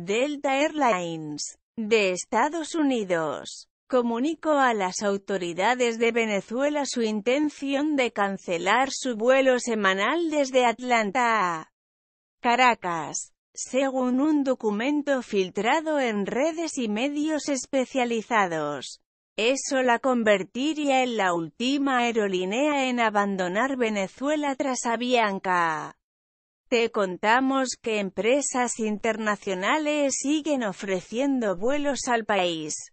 Delta Airlines, de Estados Unidos, comunicó a las autoridades de Venezuela su intención de cancelar su vuelo semanal desde Atlanta a Caracas, según un documento filtrado en redes y medios especializados. Eso la convertiría en la última aerolínea en abandonar Venezuela tras Avianca. Te contamos que empresas internacionales siguen ofreciendo vuelos al país.